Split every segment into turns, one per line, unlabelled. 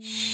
Mm-hmm.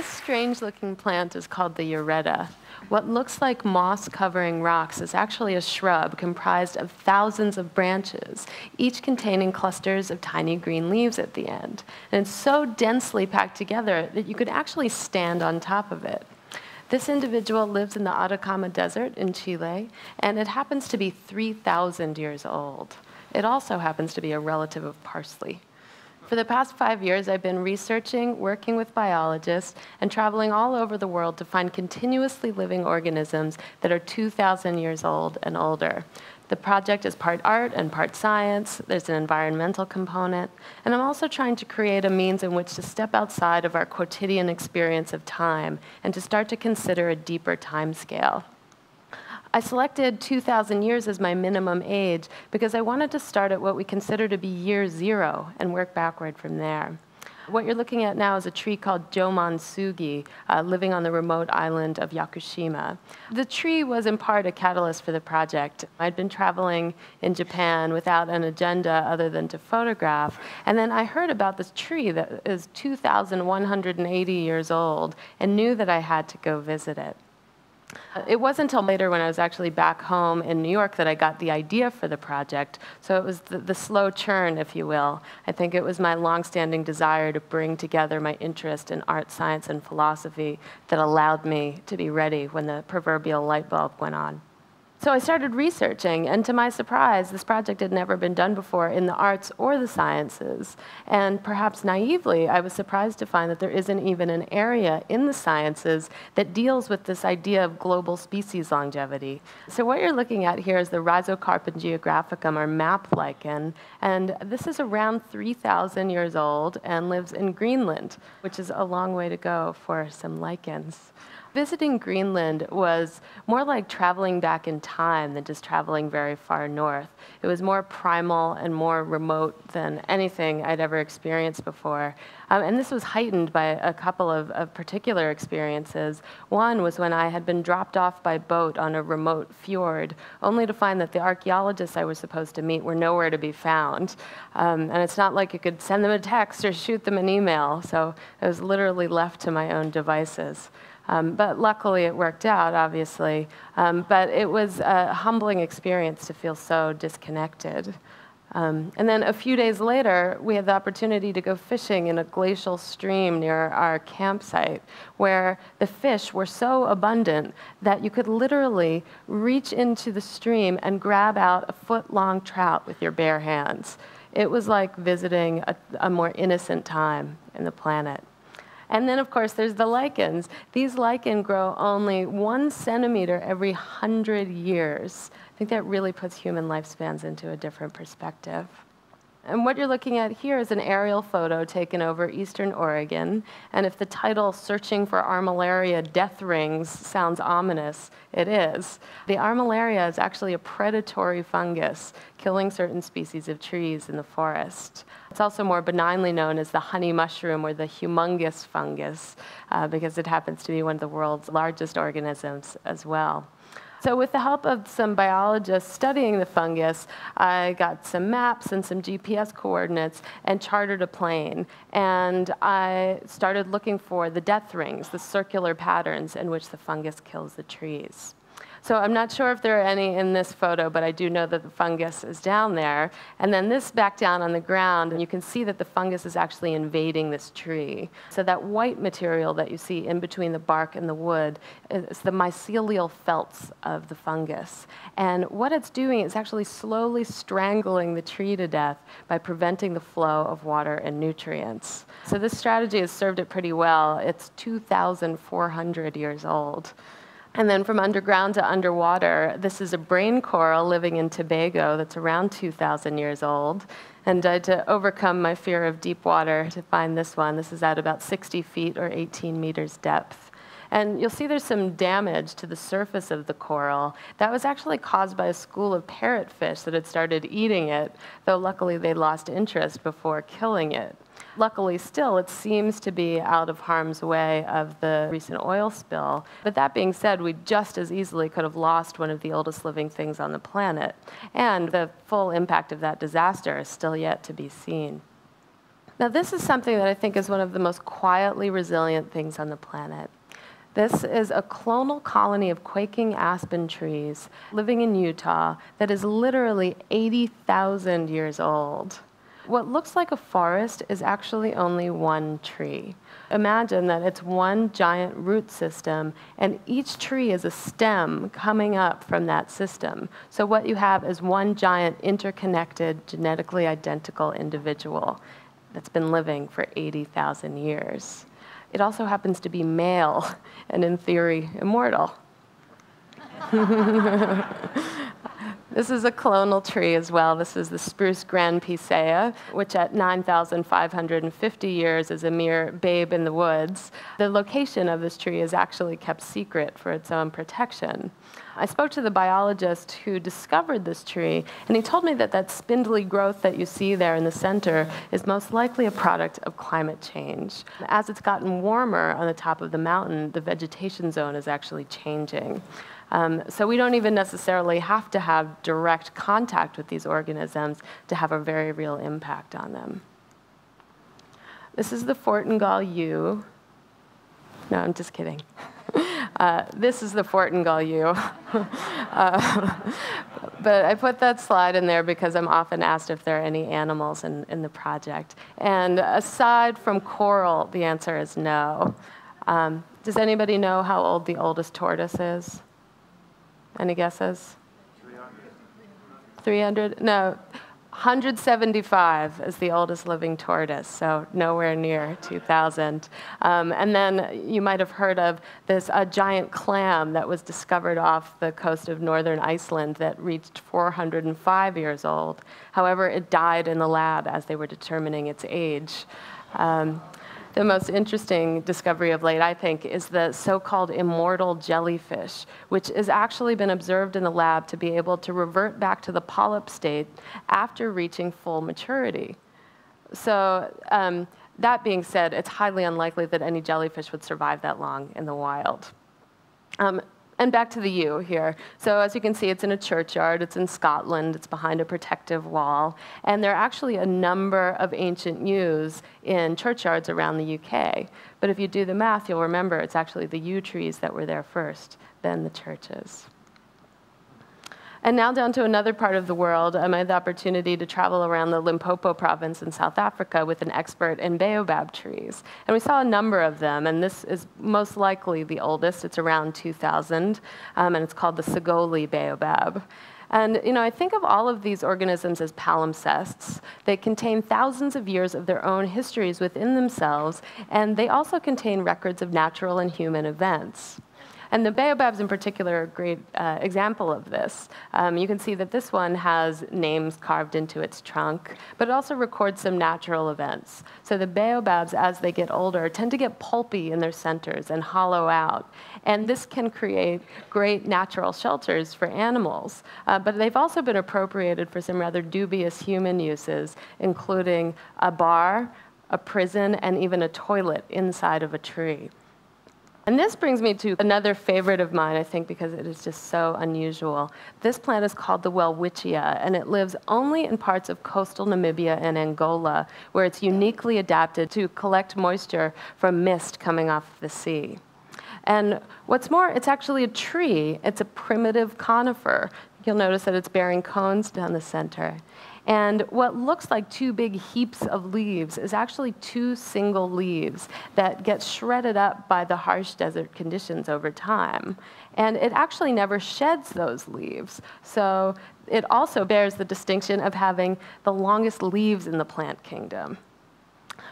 This strange looking plant is called the llareta. What looks like moss covering rocks is actually a shrub comprised of thousands of branches, each containing clusters of tiny green leaves at the end. And it's so densely packed together that you could actually stand on top of it. This individual lives in the Atacama Desert in Chile, and it happens to be 3,000 years old. It also happens to be a relative of parsley. For the past five years, I've been researching, working with biologists, and traveling all over the world to find continuously living organisms that are 2,000 years old and older. The project is part art and part science. There's an environmental component. And I'm also trying to create a means in which to step outside of our quotidian experience of time and to start to consider a deeper time scale. I selected 2,000 years as my minimum age because I wanted to start at what we consider to be year zero and work backward from there. What you're looking at now is a tree called Jomon Sugi, uh, living on the remote island of Yakushima. The tree was in part a catalyst for the project. I'd been traveling in Japan without an agenda other than to photograph, and then I heard about this tree that is 2,180 years old and knew that I had to go visit it. It wasn't until later when I was actually back home in New York that I got the idea for the project. So it was the, the slow churn, if you will. I think it was my longstanding desire to bring together my interest in art, science, and philosophy that allowed me to be ready when the proverbial light bulb went on. So I started researching, and to my surprise, this project had never been done before in the arts or the sciences. And perhaps naively, I was surprised to find that there isn't even an area in the sciences that deals with this idea of global species longevity. So what you're looking at here is the Rhizocarpon geographicum, or map lichen, and this is around 3,000 years old and lives in Greenland, which is a long way to go for some lichens. Visiting Greenland was more like traveling back in time than just traveling very far north. It was more primal and more remote than anything I'd ever experienced before. Um, and this was heightened by a couple of, of, particular experiences. One was when I had been dropped off by boat on a remote fjord, only to find that the archaeologists I was supposed to meet were nowhere to be found. Um, and it's not like you could send them a text or shoot them an email, so I was literally left to my own devices. Um, but luckily, it worked out, obviously. Um, but it was a humbling experience to feel so disconnected. Um, and then a few days later, we had the opportunity to go fishing in a glacial stream near our campsite where the fish were so abundant that you could literally reach into the stream and grab out a foot long trout with your bare hands. It was like visiting a, a more innocent time in the planet. And then, of course, there's the lichens. These lichens grow only one centimeter every hundred years. I think that really puts human lifespans into a different perspective. And what you're looking at here is an aerial photo taken over eastern Oregon. And if the title, Searching for Armillaria Death Rings, sounds ominous, it is. The armillaria is actually a predatory fungus, killing certain species of trees in the forest. It's also more benignly known as the honey mushroom or the humongous fungus, uh, because it happens to be one of the world's largest organisms as well. So with the help of some biologists studying the fungus, I got some maps and some GPS coordinates and chartered a plane. And I started looking for the death rings, the circular patterns in which the fungus kills the trees. So I'm not sure if there are any in this photo, but I do know that the fungus is down there. And then this back down on the ground, and you can see that the fungus is actually invading this tree. So that white material that you see in between the bark and the wood is the mycelial felts of the fungus. And what it's doing is actually slowly strangling the tree to death by preventing the flow of water and nutrients. So this strategy has served it pretty well. It's 2,400 years old. And then from underground to underwater, this is a brain coral living in Tobago that's around 2,000 years old. And to overcome my fear of deep water to find this one, this is at about 60 feet or 18 meters depth. And you'll see there's some damage to the surface of the coral. That was actually caused by a school of parrotfish that had started eating it, though luckily they lost interest before killing it. Luckily, still, it seems to be out of harm's way of the recent oil spill. But that being said, we just as easily could have lost one of the oldest living things on the planet. And the full impact of that disaster is still yet to be seen. Now, this is something that I think is one of the most quietly resilient things on the planet. This is a clonal colony of quaking aspen trees living in Utah that is literally 80,000 years old. What looks like a forest is actually only one tree. Imagine that it's one giant root system, and each tree is a stem coming up from that system. So, what you have is one giant interconnected, genetically identical individual that's been living for 80,000 years. It also happens to be male and, in theory, immortal. This is a clonal tree as well. This is the spruce Gran Picea, which at 9,550 years is a mere babe in the woods. The location of this tree is actually kept secret for its own protection. I spoke to the biologist who discovered this tree, and he told me that that spindly growth that you see there in the center is most likely a product of climate change. As it's gotten warmer on the top of the mountain, the vegetation zone is actually changing. Um, so we don't even necessarily have to have direct contact with these organisms to have a very real impact on them. This is the Fortingall yew. No, I'm just kidding. Uh, this is the Fortingall uh, but I put that slide in there because I'm often asked if there are any animals in, in the project. And aside from coral, the answer is no. Um, does anybody know how old the oldest tortoise is? Any guesses? 300? No. 175 is the oldest living tortoise, so nowhere near 2,000. Um, and then you might have heard of this uh, giant clam that was discovered off the coast of northern Iceland that reached 405 years old. However, it died in the lab as they were determining its age. Um, the most interesting discovery of late, I think, is the so called immortal jellyfish, which has actually been observed in the lab to be able to revert back to the polyp state after reaching full maturity. So, um, that being said, it's highly unlikely that any jellyfish would survive that long in the wild. Um, and back to the yew here. So as you can see, it's in a churchyard. It's in Scotland. It's behind a protective wall. And there are actually a number of ancient yews in churchyards around the UK. But if you do the math, you'll remember it's actually the yew trees that were there first, then the churches. And now down to another part of the world. I had the opportunity to travel around the Limpopo province in South Africa with an expert in baobab trees. And we saw a number of them, and this is most likely the oldest. It's around 2000, um, and it's called the Sagole baobab. And you know, I think of all of these organisms as palimpsests. They contain thousands of years of their own histories within themselves, and they also contain records of natural and human events. And the baobabs in particular are a great uh, example of this. Um, you can see that this one has names carved into its trunk, but it also records some natural events. So the baobabs, as they get older, tend to get pulpy in their centers and hollow out. And this can create great natural shelters for animals. Uh, but they've also been appropriated for some rather dubious human uses, including a bar, a prison, and even a toilet inside of a tree. And this brings me to another favorite of mine, I think, because it is just so unusual. This plant is called the Welwitschia, and it lives only in parts of coastal Namibia and Angola, where it's uniquely adapted to collect moisture from mist coming off the sea. And what's more, it's actually a tree. It's a primitive conifer. You'll notice that it's bearing cones down the center. And what looks like two big heaps of leaves is actually two single leaves that get shredded up by the harsh desert conditions over time. And it actually never sheds those leaves. So it also bears the distinction of having the longest leaves in the plant kingdom.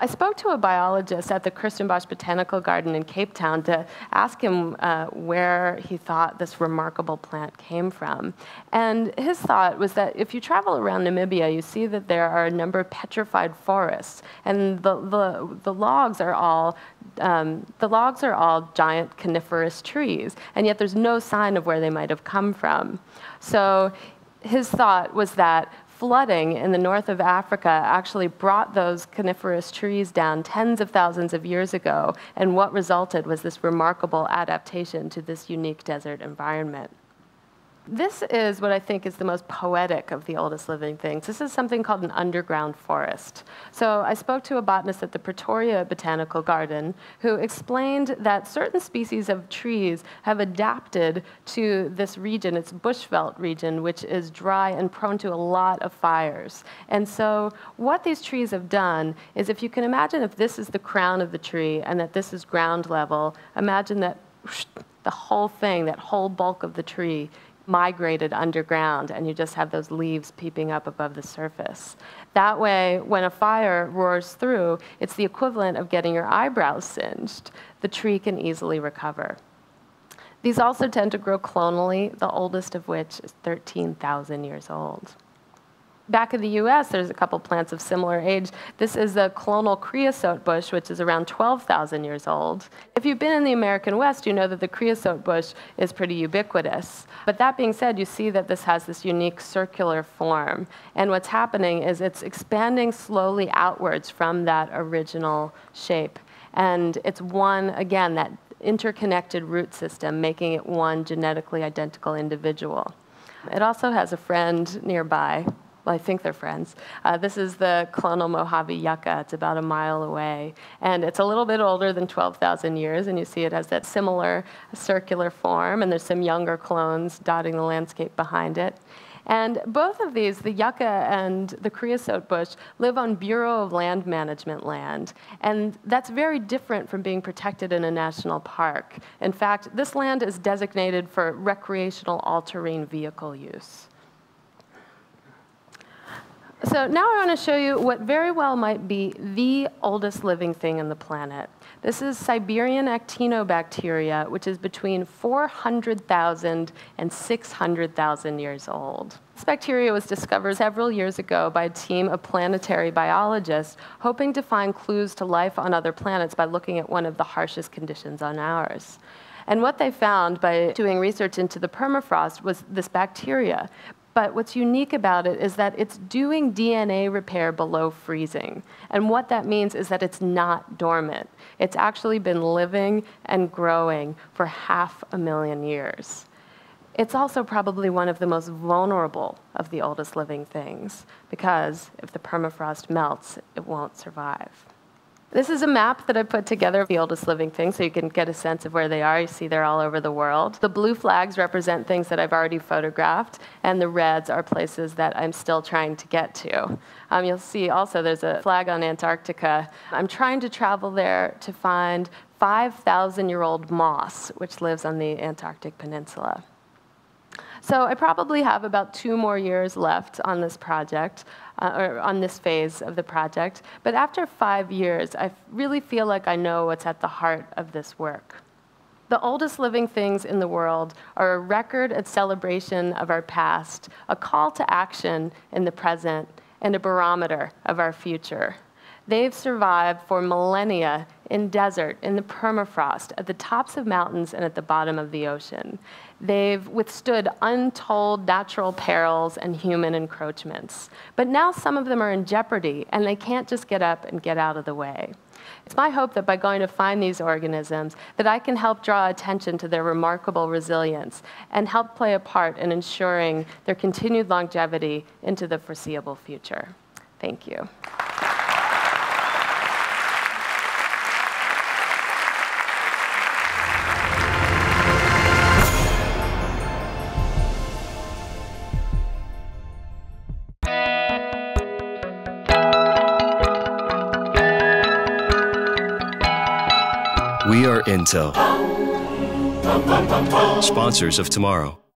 I spoke to a biologist at the Kirstenbosch Botanical Garden in Cape Town to ask him uh, where he thought this remarkable plant came from. And his thought was that if you travel around Namibia, you see that there are a number of petrified forests, and the, the, the logs are all um, the logs are all giant coniferous trees, and yet there's no sign of where they might have come from. So his thought was that flooding in the north of Africa actually brought those coniferous trees down tens of thousands of years ago, and what resulted was this remarkable adaptation to this unique desert environment. This is what I think is the most poetic of the oldest living things. This is something called an underground forest. So I spoke to a botanist at the Pretoria Botanical Garden who explained that certain species of trees have adapted to this region, it's bushveld region, which is dry and prone to a lot of fires. And so what these trees have done is if you can imagine if this is the crown of the tree and that this is ground level, imagine that the whole thing, that whole bulk of the tree migrated underground and you just have those leaves peeping up above the surface. That way, when a fire roars through, it's the equivalent of getting your eyebrows singed. The tree can easily recover. These also tend to grow clonally, the oldest of which is 13,000 years old back in the US, there's a couple plants of similar age. This is the clonal creosote bush, which is around 12,000 years old. If you've been in the American West, you know that the creosote bush is pretty ubiquitous. But that being said, you see that this has this unique circular form. And what's happening is it's expanding slowly outwards from that original shape. And it's one, again, that interconnected root system, making it one genetically identical individual. It also has a friend nearby well, I think they're friends. Uh, this is the clonal Mojave yucca. It's about a mile away. And it's a little bit older than 12,000 years, and you see it has that similar circular form, and there's some younger clones dotting the landscape behind it. And both of these, the yucca and the creosote bush, live on Bureau of Land Management land. And that's very different from being protected in a national park. In fact, this land is designated for recreational all-terrain vehicle use. So now I want to show you what very well might be the oldest living thing on the planet. This is Siberian actinobacteria, which is between 400,000 and 600,000 years old. This bacteria was discovered several years ago by a team of planetary biologists hoping to find clues to life on other planets by looking at one of the harshest conditions on ours. And what they found by doing research into the permafrost was this bacteria. But what's unique about it is that it's doing DNA repair below freezing. And what that means is that it's not dormant. It's actually been living and growing for half a million years. It's also probably one of the most vulnerable of the oldest living things because if the permafrost melts, it won't survive. This is a map that I put together of the oldest living things so you can get a sense of where they are. You see they're all over the world. The blue flags represent things that I've already photographed, and the reds are places that I'm still trying to get to. Um, you'll see also there's a flag on Antarctica. I'm trying to travel there to find 5,000 year old moss, which lives on the Antarctic Peninsula. So I probably have about two more years left on this project, uh, or on this phase of the project. But after five years, I really feel like I know what's at the heart of this work. The oldest living things in the world are a record and celebration of our past, a call to action in the present, and a barometer of our future. They've survived for millennia in desert, in the permafrost, at the tops of mountains, and at the bottom of the ocean. They've withstood untold natural perils and human encroachments. But now some of them are in jeopardy, and they can't just get up and get out of the way. It's my hope that by going to find these organisms, that I can help draw attention to their remarkable resilience and help play a part in ensuring their continued longevity into the foreseeable future. Thank you.
Intel. Sponsors of tomorrow.